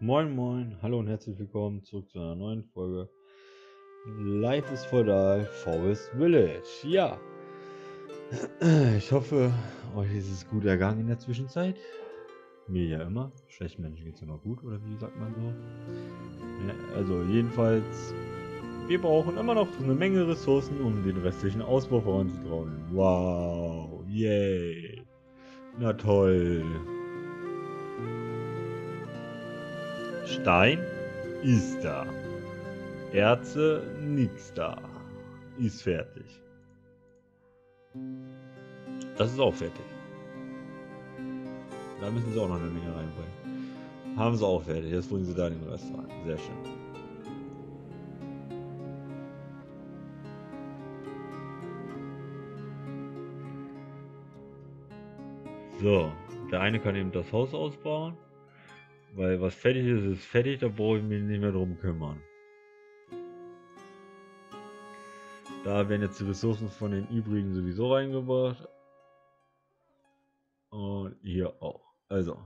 Moin Moin, hallo und herzlich willkommen zurück zu einer neuen Folge Life is Die Forest Village. Ja, ich hoffe, euch ist es gut ergangen in der Zwischenzeit. Mir ja immer. Schlechten Menschen geht es immer gut, oder wie sagt man so? Ja, also jedenfalls, wir brauchen immer noch eine Menge Ressourcen, um den restlichen Ausbau voranzutreiben. Wow, yay. Na toll. Stein ist da. Erze nix da. Ist fertig. Das ist auch fertig. Da müssen sie auch noch eine Menge reinbringen. Haben sie auch fertig. Jetzt bringen sie da den Rest rein. Sehr schön. So, der eine kann eben das Haus ausbauen. Weil was fertig ist, ist fertig, da brauche ich mich nicht mehr drum kümmern. Da werden jetzt die Ressourcen von den übrigen sowieso reingebracht. Und hier auch. Also.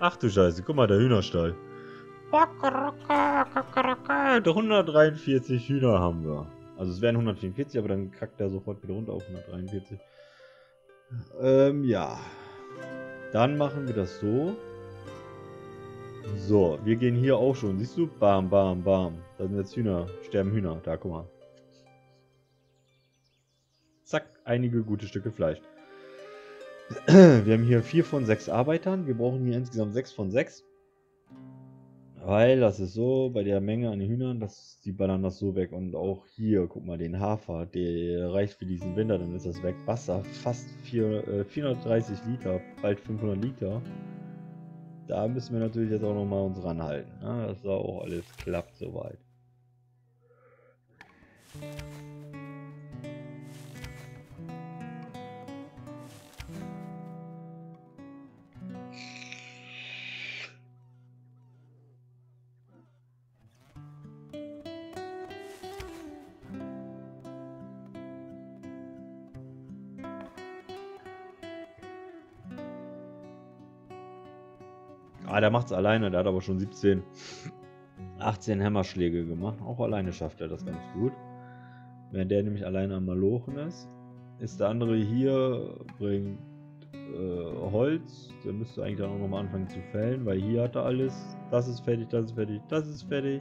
Ach du Scheiße, guck mal, der Hühnerstall. 143 Hühner haben wir. Also es wären 144, aber dann kackt er sofort wieder runter auf 143. Ähm, ja. Dann machen wir das so. So, wir gehen hier auch schon. Siehst du? Bam, bam, bam. Da sind jetzt Hühner. Sterben Hühner. Da, guck mal. Zack, einige gute Stücke Fleisch. Wir haben hier vier von sechs Arbeitern. Wir brauchen hier insgesamt sechs von sechs. Weil das ist so, bei der Menge an Hühnern, dass die ballern das so weg. Und auch hier, guck mal, den Hafer, der reicht für diesen Winter, dann ist das weg. Wasser, fast 4, äh, 430 Liter, bald 500 Liter. Da müssen wir natürlich jetzt auch nochmal uns ranhalten, ne? dass da auch alles klappt soweit. Ah, der macht es alleine, der hat aber schon 17, 18 Hämmerschläge gemacht. Auch alleine schafft er das ganz gut. Wenn der nämlich alleine am Malochen ist, ist der andere hier, bringt äh, Holz. Der müsste eigentlich dann auch nochmal anfangen zu fällen, weil hier hat er alles. Das ist fertig, das ist fertig, das ist fertig.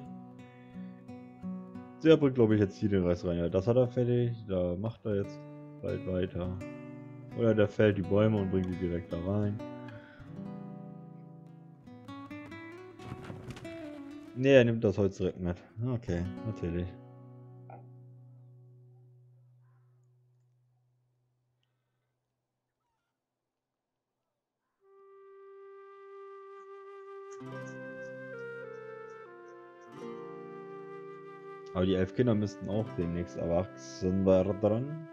Der bringt, glaube ich, jetzt hier den Rest rein. Ja, das hat er fertig. Da macht er jetzt bald weiter. Oder der fällt die Bäume und bringt die direkt da rein. Ne, er nimmt das Holz direkt mit. Okay, natürlich. Aber die elf Kinder müssten auch demnächst erwachsen werden.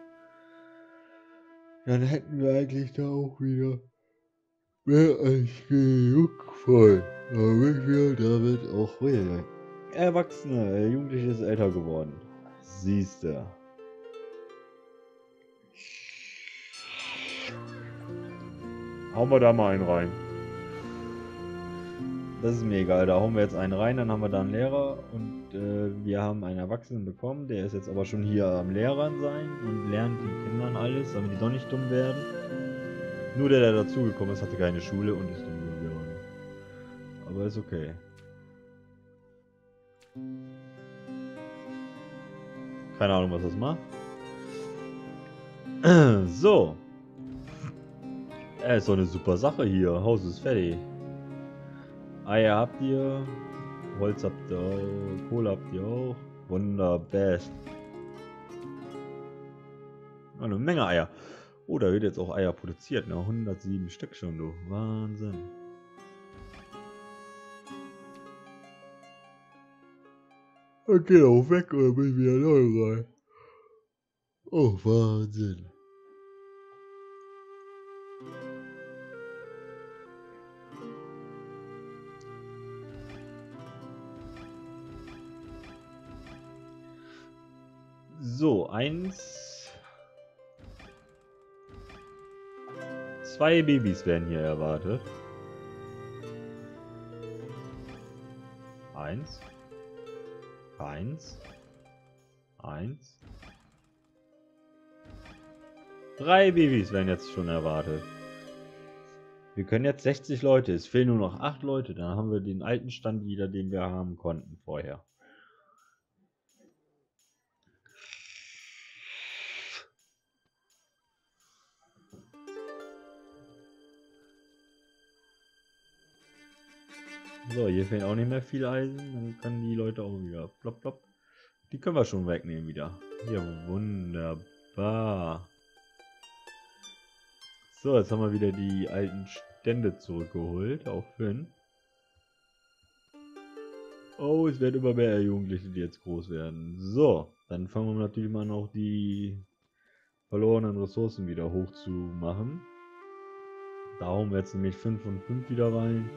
Dann hätten wir eigentlich da auch wieder mehr als genug voll. Damit wir damit auch. Erwachsene, Jugendliche ist älter geworden. Siehste. Hauen wir da mal einen rein. Das ist mir egal, da hauen wir jetzt einen rein, dann haben wir da einen Lehrer und äh, wir haben einen Erwachsenen bekommen, der ist jetzt aber schon hier am Lehrern sein und lernt den Kindern alles, damit die doch nicht dumm werden. Nur der, der dazugekommen ist, hatte keine Schule und ist dumm. Aber ist okay. Keine Ahnung, was das macht. So. Äh, ist doch eine super Sache hier. Haus ist fertig. Eier habt ihr. Holz habt ihr auch. Kohle habt ihr auch. Wunderbest. Eine Menge Eier. Oh, da wird jetzt auch Eier produziert. Ne? 107 Stück schon, du. Wahnsinn. Okay, auch weg oder bin wieder neu rein? Oh, Wahnsinn. So, eins, Zwei Babys werden hier erwartet. Eins. Eins. Eins. Drei Babys werden jetzt schon erwartet. Wir können jetzt 60 Leute. Es fehlen nur noch 8 Leute. Dann haben wir den alten Stand wieder, den wir haben konnten vorher. So, hier fehlen auch nicht mehr viel Eisen. Dann können die Leute auch wieder plopp plopp. Die können wir schon wegnehmen wieder. Ja, wunderbar. So, jetzt haben wir wieder die alten Stände zurückgeholt auf Finn. Oh, es werden immer mehr Jugendliche, die jetzt groß werden. So, dann fangen wir natürlich mal noch die verlorenen Ressourcen wieder hoch zu machen. Da hauen nämlich 5 und 5 wieder rein.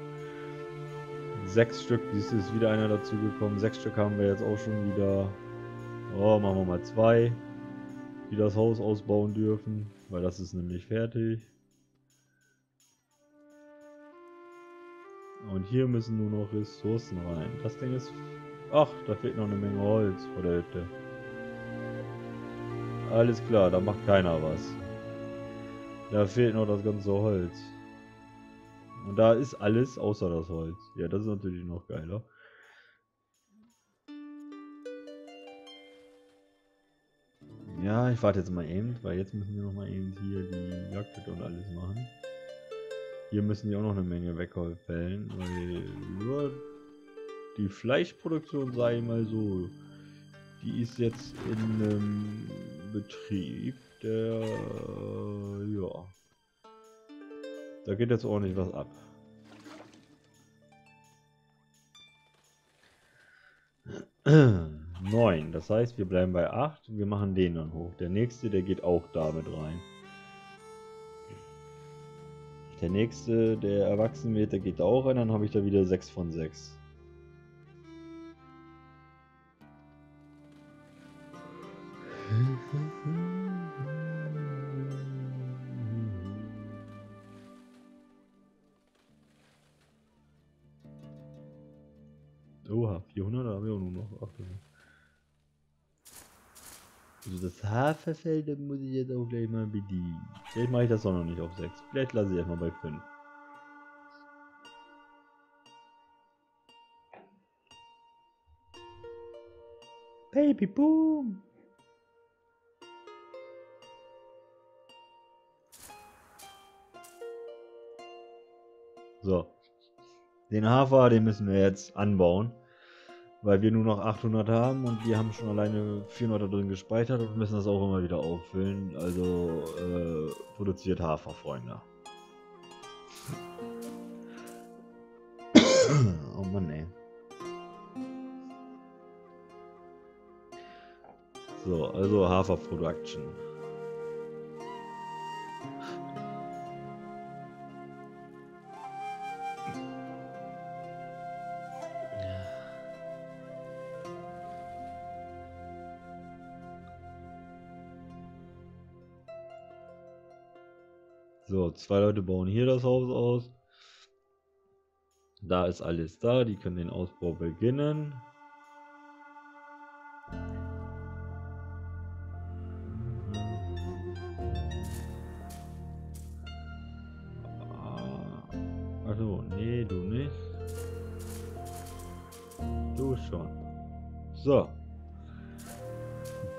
Sechs Stück, dies ist wieder einer dazu gekommen. Sechs Stück haben wir jetzt auch schon wieder. Oh, machen wir mal zwei, die das Haus ausbauen dürfen, weil das ist nämlich fertig. Und hier müssen nur noch Ressourcen rein. Das Ding ist... Ach, da fehlt noch eine Menge Holz vor der Hütte. Alles klar, da macht keiner was. Da fehlt noch das ganze Holz. Und da ist alles außer das Holz. Ja, das ist natürlich noch geiler. Ja, ich warte jetzt mal eben, weil jetzt müssen wir noch mal eben hier die Jagd und alles machen. Hier müssen die auch noch eine Menge wegfällen, weil nur die Fleischproduktion, sage ich mal so, die ist jetzt in einem Betrieb, der, ja, da geht jetzt ordentlich was ab. Neun, das heißt, wir bleiben bei acht. Wir machen den dann hoch. Der nächste, der geht auch damit rein. Der nächste, der erwachsen wird, der geht auch rein. Dann habe ich da wieder 6 von 6. 400 haben wir auch nur noch 800. Also das Haferfeld, muss ich jetzt auch gleich mal bedienen. Vielleicht mache ich das auch noch nicht auf 6. Vielleicht lasse ich erstmal bei 5. Baby Boom! So. Den Hafer, den müssen wir jetzt anbauen. Weil wir nur noch 800 haben und wir haben schon alleine 400 da drin gespeichert und müssen das auch immer wieder auffüllen. Also äh, produziert Hafer, Freunde. oh Mann, ey. So, also Hafer Production. Zwei Leute bauen hier das Haus aus. Da ist alles da, die können den Ausbau beginnen. Also, nee, du nicht. Du schon. So.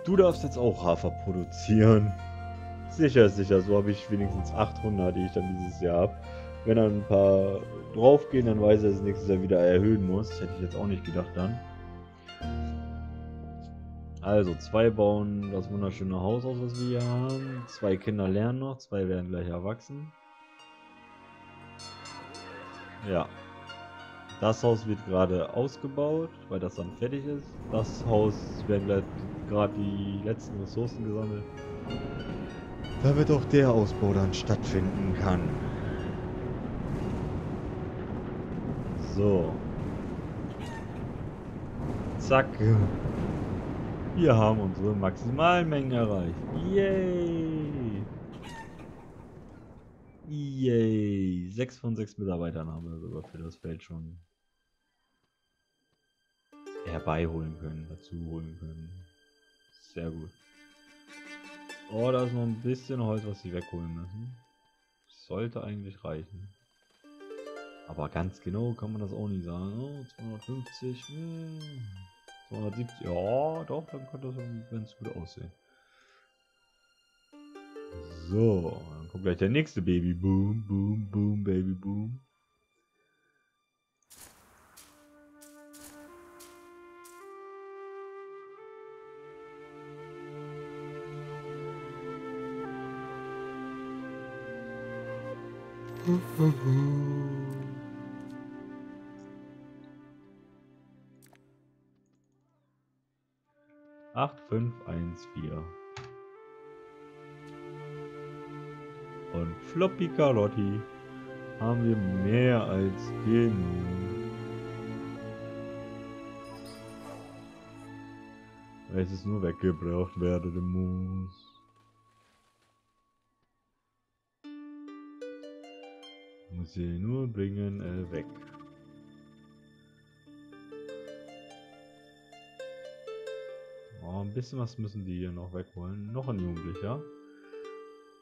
Du darfst jetzt auch Hafer produzieren. Sicher, sicher. So habe ich wenigstens 800, die ich dann dieses Jahr habe. Wenn dann ein paar draufgehen, dann weiß er, dass es nächstes Jahr wieder erhöhen muss. Hätte ich jetzt auch nicht gedacht dann. Also, zwei bauen das wunderschöne Haus aus, was wir hier haben. Zwei Kinder lernen noch, zwei werden gleich erwachsen. Ja. Das Haus wird gerade ausgebaut, weil das dann fertig ist. Das Haus werden gerade die letzten Ressourcen gesammelt damit auch der Ausbau dann stattfinden kann. So. Zack. Wir haben unsere Maximalmengen erreicht. Yay! Yay, 6 von 6 Mitarbeitern haben wir sogar für das Feld schon herbeiholen können, dazu holen können. Sehr gut. Oh, da ist noch ein bisschen Holz, was sie wegholen müssen. Sollte eigentlich reichen. Aber ganz genau kann man das auch nicht sagen. Oh, 250, hm, 270, ja, doch, dann könnte das ganz gut aussehen. So, dann kommt gleich der nächste Baby. Boom, boom, boom, Baby, boom. Acht, fünf, eins, vier. Und Floppy Carotti haben wir mehr als genug. Welches nur weggebraucht werden muss. Sie nur bringen äh, weg. Oh, ein bisschen was müssen die hier noch wegholen. Noch ein Jugendlicher.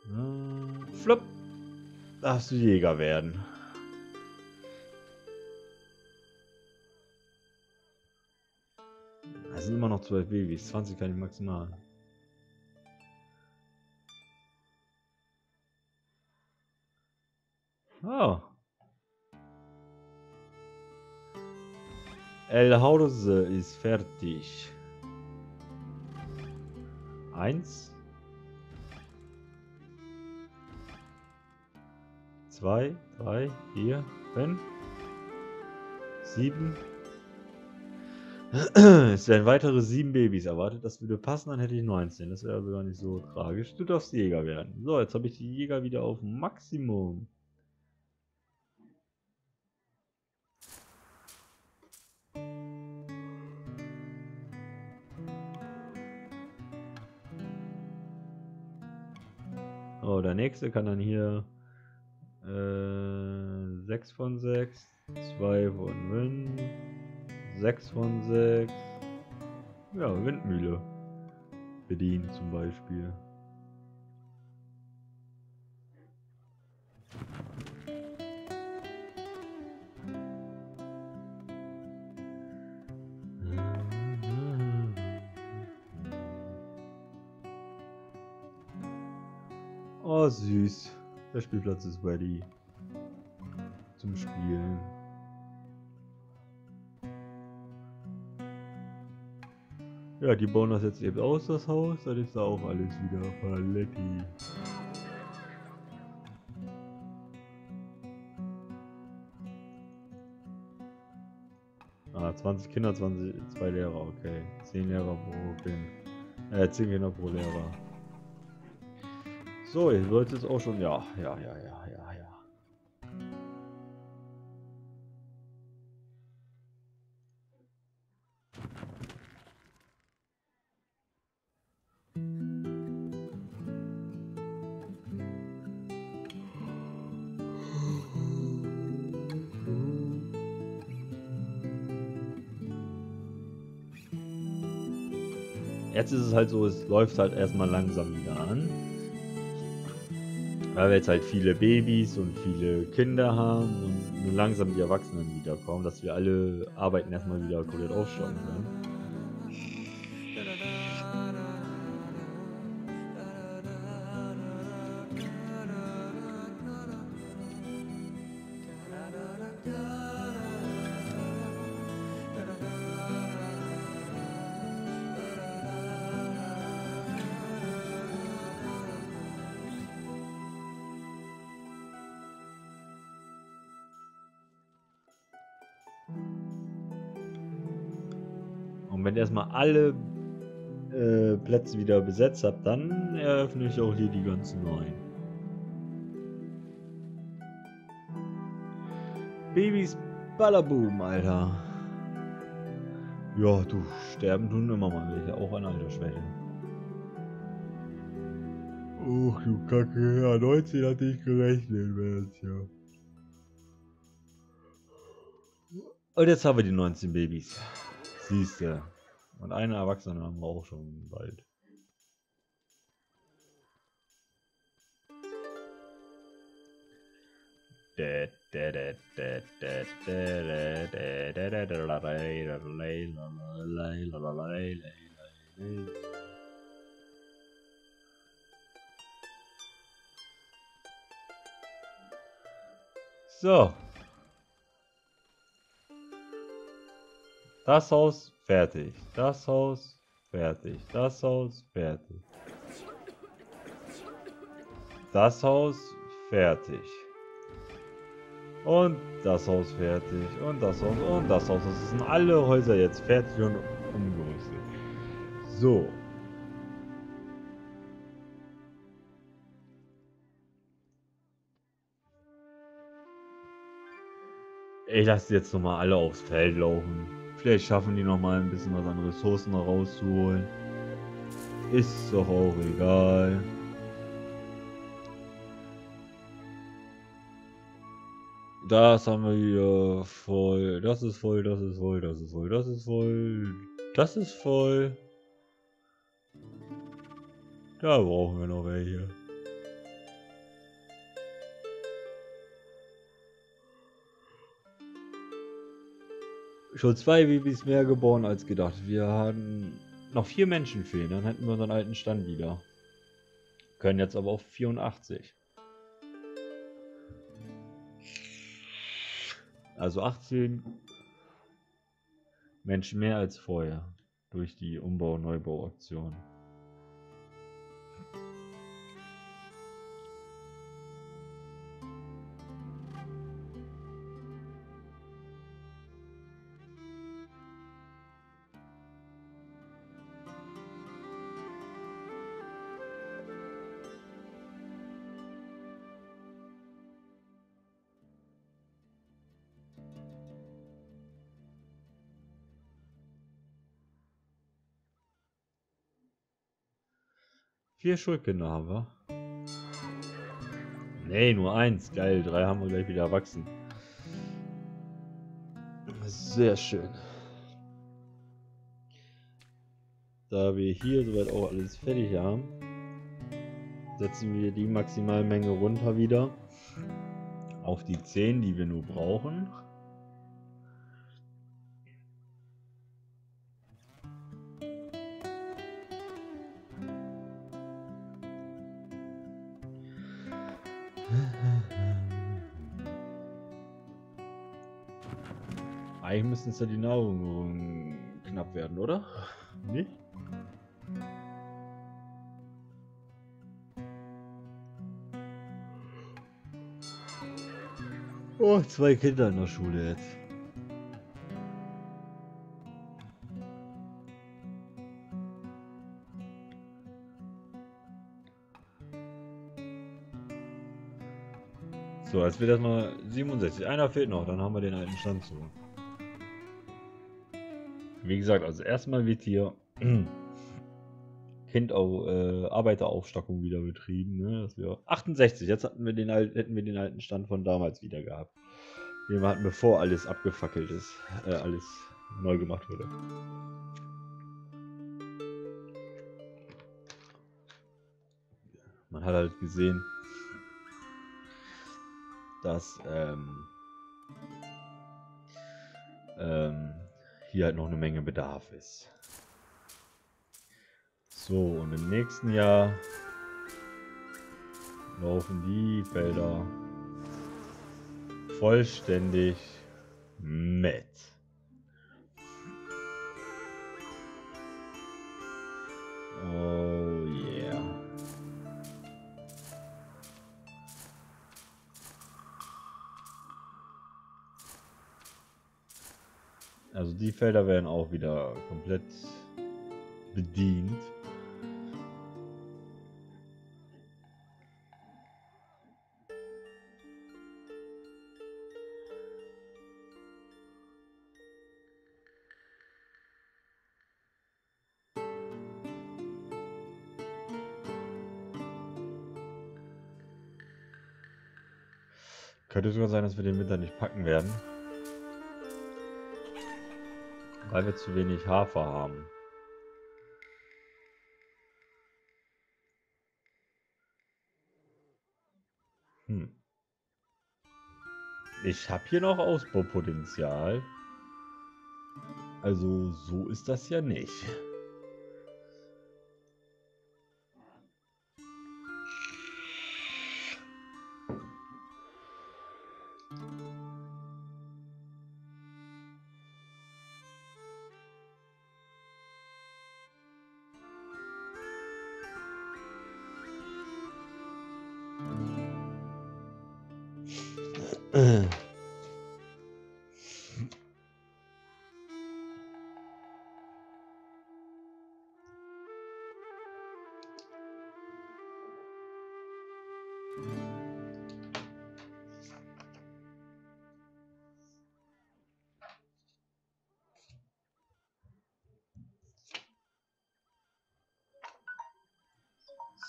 Äh, flop. Darfst du Jäger werden. Das sind immer noch 12 Babys. 20 kann ich maximal. Oh. El Hause ist fertig. Eins. Zwei, drei, vier, fünf, sieben. Es werden weitere sieben Babys erwartet. Das würde passen, dann hätte ich 19. Das wäre also gar nicht so tragisch. Du darfst Jäger werden. So, jetzt habe ich die Jäger wieder auf Maximum. Oh, der nächste kann dann hier äh, 6 von 6, 2 von Wind, 6 von 6. Ja, Windmühle bedienen zum Beispiel. Süß. Der Spielplatz ist ready. Zum Spielen. Ja, die bauen das jetzt eben aus, das Haus. Dann ist da auch alles wieder paletti. Ah, 20 Kinder, 20, zwei Lehrer, okay. 10 Lehrer pro Kind. Äh, 10 Kinder pro Lehrer. So, ihr sollte es auch schon. Ja, ja, ja, ja, ja, ja. Jetzt ist es halt so, es läuft halt erstmal langsam wieder an. Weil wir jetzt halt viele Babys und viele Kinder haben und nur langsam die Erwachsenen wiederkommen, dass wir alle Arbeiten erstmal wieder komplett aufstocken können. Und wenn ihr erstmal alle äh, Plätze wieder besetzt habt, dann eröffne ich auch hier die ganzen neuen. Babys Ballaboom, Alter. Ja, du, sterben tun immer mal welche, auch an Altersschwäche. Uch, du Kacke. Ja, 19 hatte ich gerechnet, wäre das ja. Und jetzt haben wir die 19 Babys. Siehst du. Und eine Erwachsene haben wir auch schon bald. So. Das Haus fertig. Das Haus fertig. Das Haus fertig. Das Haus fertig. Und das Haus fertig. Und das Haus und das Haus. Das sind alle Häuser jetzt fertig und umgerüstet. So. Ich lasse jetzt nochmal alle aufs Feld laufen. Vielleicht schaffen die nochmal ein bisschen was an Ressourcen rauszuholen. Ist doch auch egal. Das haben wir wieder voll. Das ist voll, das ist voll, das ist voll, das ist voll. Das ist voll. Da brauchen wir noch welche. Schon zwei Babys mehr geboren als gedacht. Wir haben noch vier Menschen fehlen, dann hätten wir unseren alten Stand wieder. Können jetzt aber auf 84. Also 18 Menschen mehr als vorher durch die Umbau-Neubau-Aktion. Vier Schulkinder haben wir. Nee, nur eins. Geil, drei haben wir gleich wieder erwachsen. Sehr schön. Da wir hier soweit auch alles fertig haben, setzen wir die Maximalmenge runter wieder auf die 10, die wir nur brauchen. Eigentlich müssten es ja die Nahrung knapp werden, oder? Nicht? Oh, zwei Kinder in der Schule jetzt. So, jetzt wird erstmal 67. Einer fehlt noch, dann haben wir den alten Stand zu. Wie gesagt, also erstmal wird hier Kind äh, Arbeiteraufstockung wieder betrieben. Ne? Das wir 68, jetzt hatten wir den, hätten wir den alten Stand von damals wieder gehabt. Den wir hatten, bevor alles abgefackelt ist, äh, alles neu gemacht wurde. Man hat halt gesehen, dass ähm, ähm, hier halt noch eine Menge Bedarf ist. So, und im nächsten Jahr laufen die Felder vollständig mit. Also die Felder werden auch wieder komplett bedient. Könnte sogar sein, dass wir den Winter nicht packen werden. Weil wir zu wenig Hafer haben. Hm. Ich habe hier noch Ausbaupotenzial. Also so ist das ja nicht.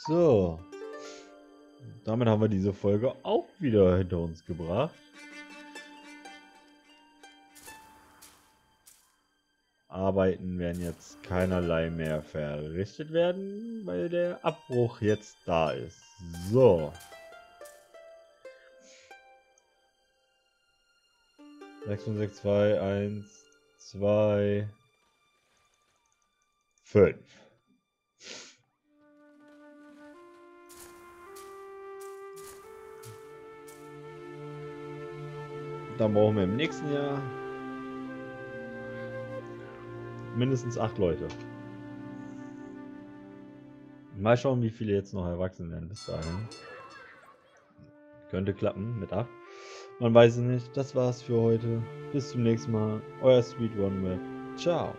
So. Damit haben wir diese Folge auch wieder hinter uns gebracht. Arbeiten werden jetzt keinerlei mehr verrichtet werden, weil der Abbruch jetzt da ist. So. Sechs und sechs, zwei, eins, zwei, fünf. Dann brauchen wir im nächsten Jahr mindestens acht Leute. Mal schauen, wie viele jetzt noch erwachsen werden bis dahin. Könnte klappen mit acht. Man weiß es nicht. Das war's für heute. Bis zum nächsten Mal. Euer Sweet One Ciao.